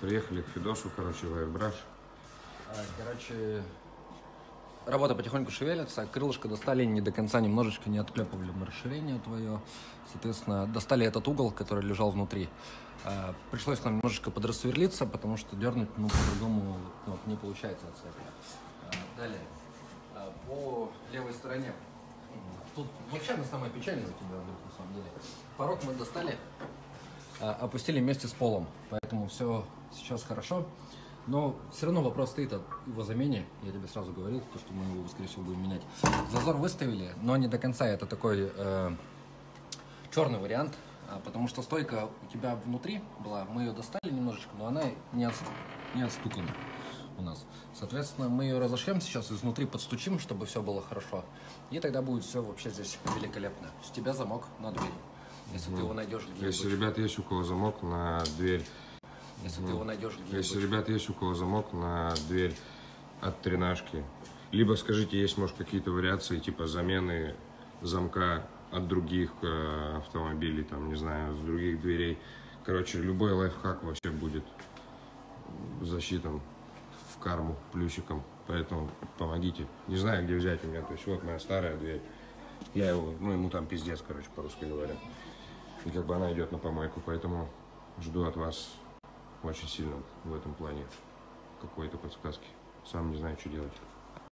Приехали к Фидосу, короче, в Airbrush. А, Короче, работа потихоньку шевелится, крылышко достали не до конца, немножечко не отклепывали мы расширение твое. Соответственно, достали этот угол, который лежал внутри. А, Пришлось нам немножечко подрасверлиться, потому что дернуть, ну, по-другому ну, не получается отцепить. А, Далее, по левой стороне. Тут вообще на самое печальное у тебя, на самом деле. Порог мы достали, опустили вместе с полом, поэтому все сейчас хорошо. Но все равно вопрос стоит о его замене. Я тебе сразу говорил, то, что мы его, скорее всего, будем менять. Зазор выставили, но не до конца. Это такой э, черный вариант, а, потому что стойка у тебя внутри была, мы ее достали немножечко, но она не, от, не отстукана у нас. Соответственно, мы ее разошьем сейчас, изнутри подстучим, чтобы все было хорошо. И тогда будет все вообще здесь великолепно. С тебя замок на дверь. Если ты его найдешь где-нибудь. Если, ребят, есть у кого замок на дверь, Если ты его найдешь если, ребят, есть у кого замок на дверь от тренажки, либо скажите, есть, может, какие-то вариации, типа замены замка от других э, автомобилей, там, не знаю, с других дверей. Короче, любой лайфхак вообще будет засчитан в карму плюсиком. Поэтому помогите. Не знаю, где взять у меня. То есть вот моя старая дверь. Я его, ну ему там пиздец, короче, по-русски говоря. И как бы она идет на помойку, поэтому жду от вас очень сильно в этом плане какой-то подсказки. Сам не знаю, что делать.